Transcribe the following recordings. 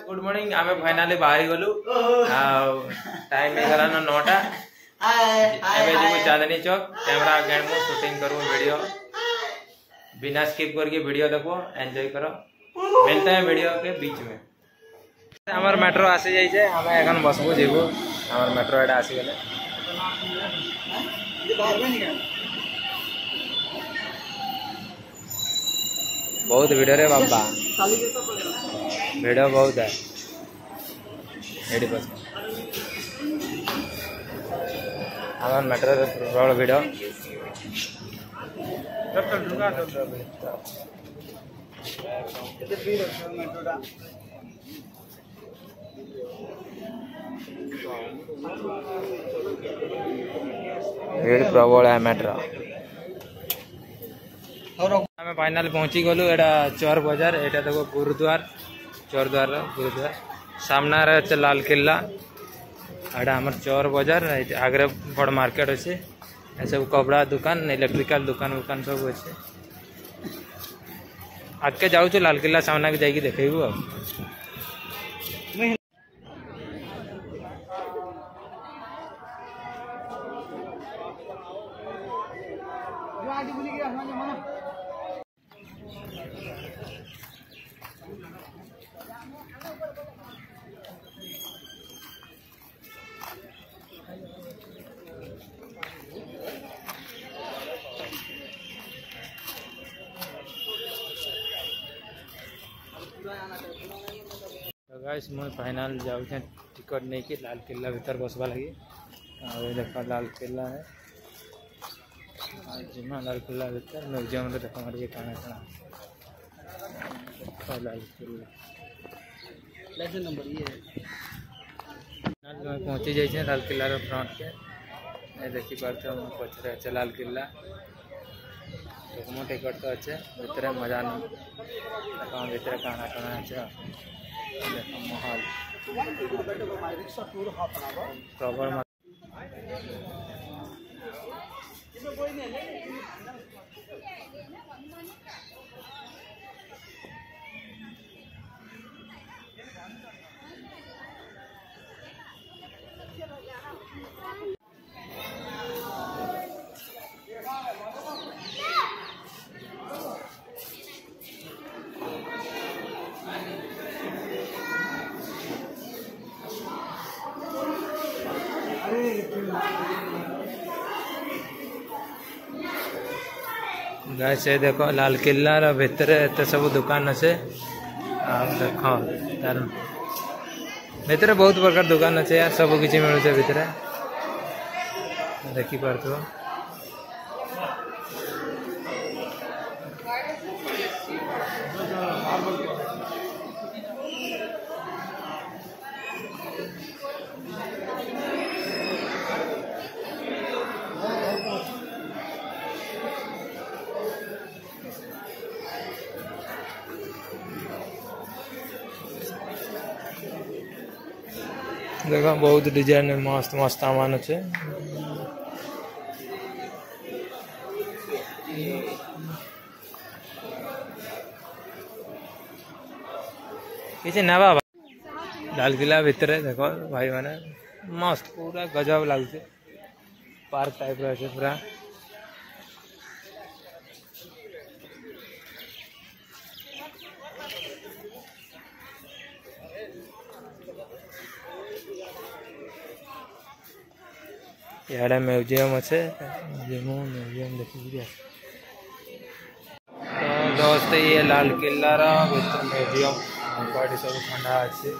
Good morning आमे finally बाहरी गलु आ time हेगलान 9टा आमे जीवो चांदनी चौक कैमरा अगेन मु शूटिंग करू वीडियो बिना स्किप करके वीडियो देखो एंजॉय करो मिलते हैं वीडियो के बीच में हमर मेट्रो आसे जाय छे हमें एखन बसबो जेबो हमर मेट्रो एटा आसी गेले बहुत वीडियो रे बाबा वीडियो बहुत है। आम मेट्रो प्रबल भिड़ भीड़ प्रबल है मेट्रो ଆମେ ଫାଇନାଲ ପହଞ୍ଚି ଗଲୁ ଏଇଟା ଚୋର ବଜାର ଏଇଟା ଦେଖ ଗୁରୁଦ୍ୱାର ଚୋର ଦ୍ୱାର ଗୁରୁଦ୍ୱାର। ସାମ୍ନାରେ ଅଛି ଲାଲକିଲ୍ଲା ଏଇଟା ଆମର ଚୋର ବଜାର ଏଇଠି ଆଗରେ ବଡ଼ ମାର୍କେଟ ଅଛି। ଏସବୁ କପଡ଼ା ଦୋକାନ ଇଲେକ୍ଟ୍ରିକାଲ ଦୋକାନ ଫୋକାନ ସବୁ ଅଛି। ଆଗକେ ଯାଉଛୁ ଲାଲକିଲ୍ଲା ସାମ୍ନାକେ ଯାଇକି ଦେଖେଇବୁ ଆଉ। गाइस मुझे फाइनल जाऊँ टिकट नहीं कि लाल किला भीतर बसवा लगी। और ये देखो लाल किला है। और जिमा लाल किला भीतर म्यूज़ियम में देखो हमारे कहाँ कहाँ देखो लाल किला। नंबर ये में पहुँची जाइए लाल किला फ्रंट के ये देखी पार्थ पछरे अच्छे लाल किला। देखो टिकट तो अच्छे भितर मज़ा नहीं देखो भीतर कहाँ कहाँ अच्छे देखो गाय से देखो, लाल किल्लार भितर एत सब दुकान अच्छे आप देख तार भितर बहुत प्रकार दुकान अच्छे यार, सब किसी मिलूचे भितर देखिपार देखो, बहुत डिज़ाइन मस्त मस्त सामान अच्छे। पीछे तो नवा लाल किला भीतर देखो, भाई मैंने। मस्त, पूरा गजब लगे पार्क टाइप रहे पूरा। इे মিউজিয়াম अच्छे মিউজিয়াম মিউজিয়াম देखिए तो दोस्त, ये लाल किला रा म्यूज़ियम पार्टी सब खंडा अच्छे।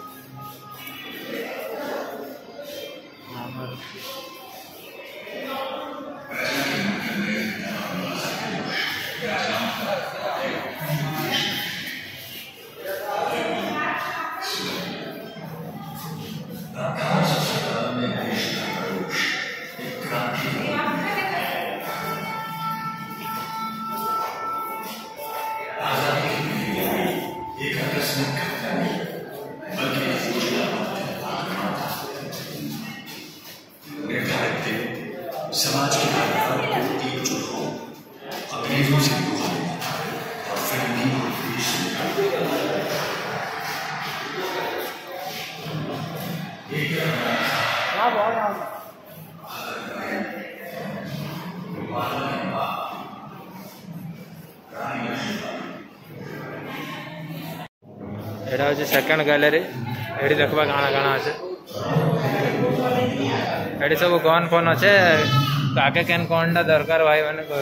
यहाँ हूँ देखा कण कण अच्छे सब कौन फ़ोन अच्छे आगे कैन कौन टा दरकार भाई मैंने कह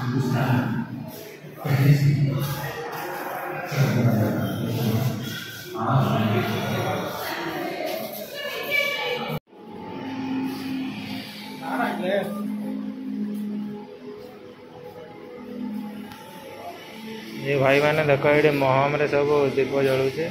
हिंदुस्तान पहले से જે ભાઈઓને ધકાવીને મોહામરે સૌ દીપો જળું છે.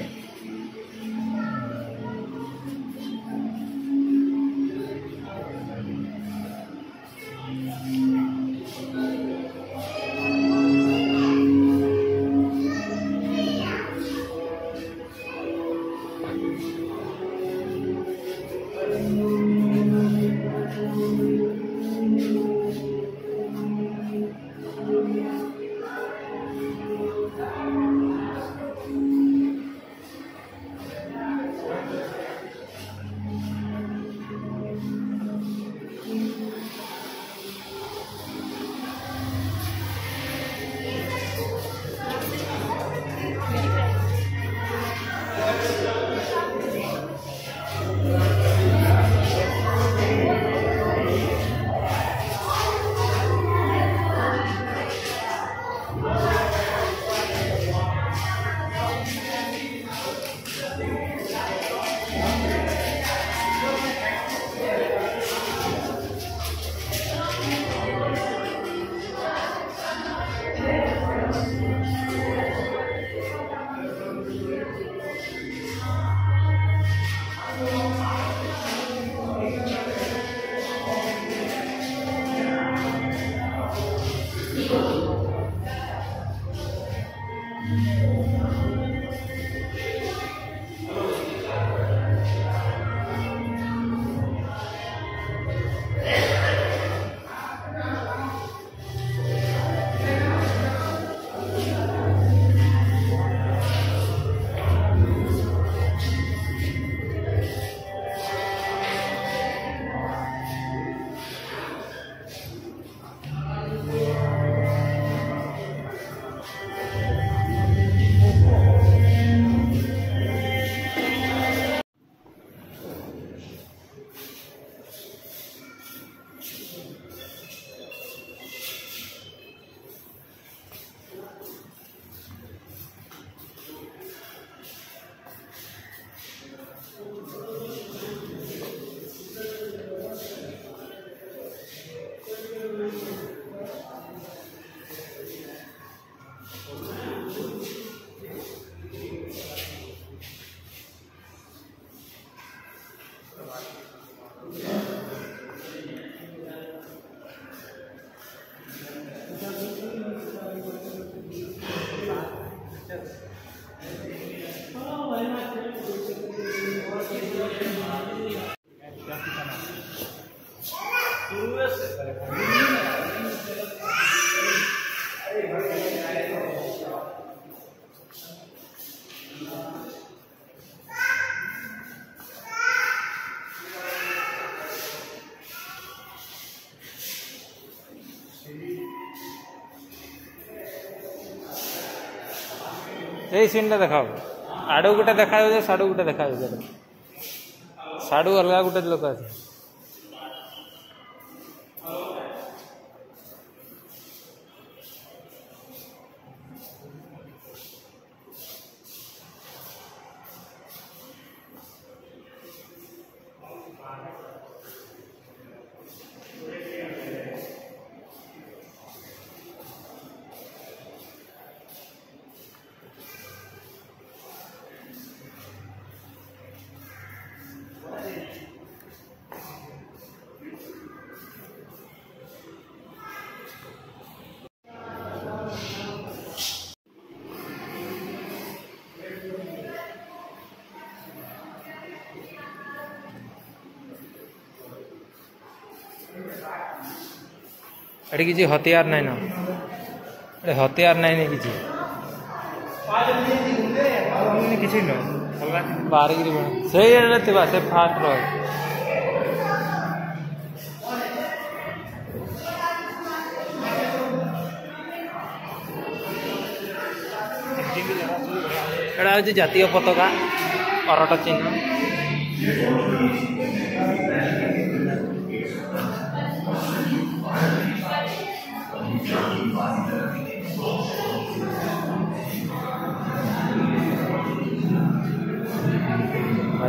ଏଇ ସିନ୍ଟା ଦେଖାଅ ଆଡ଼ୁ ଗୋଟେ ଦେଖାଯାଉଛି ସାଡ଼ୁ ଗୋଟେ ଦେଖାଯାଉଛି ସାଡ଼ୁ ଅଲଗା ଗୋଟେ ଲୋକ ଅଛି ଏଠି କିଛି ହତିଆର ନାହିଁ ନା ଏଠି ହତିଆର ନାହିଁ ନି କିଛି କିଛି ନୁହଁ ବାହାରିକିରି ବଣ ସେଇ ଏରିଆରେ ଥିବା ସେ ଫାଷ୍ଟ ରହେ ଏଇଟା ହେଉଛି ଜାତୀୟ ପତାକା ଅରଟ ଚିହ୍ନ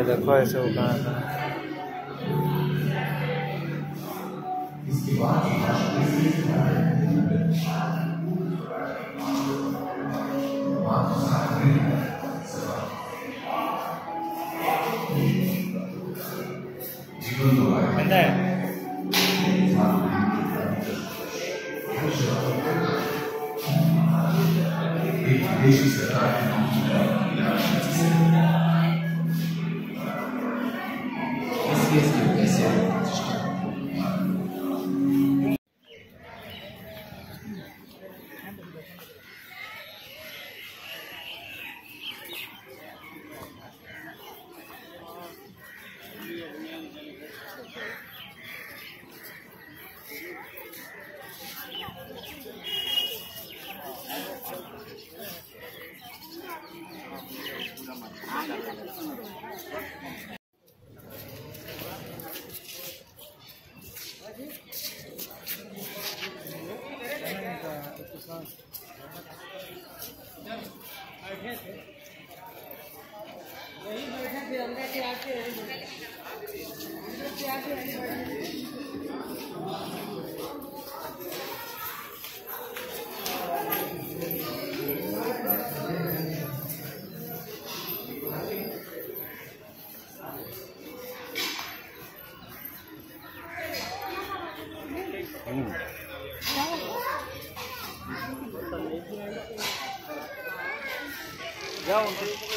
在快手感。还在。बैठे थे वही बैठे थे अंदर के आके अंदर के आके बैठे Legal, né?